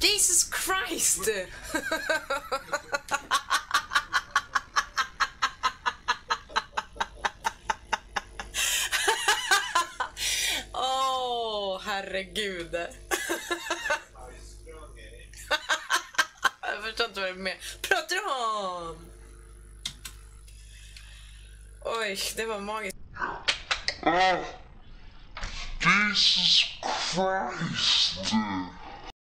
Jesus Christ! Åh, oh, herregud. Jag förstår inte vad du menar. Pratar du om? Oj, det var magiskt. Oh, Jesus Christ!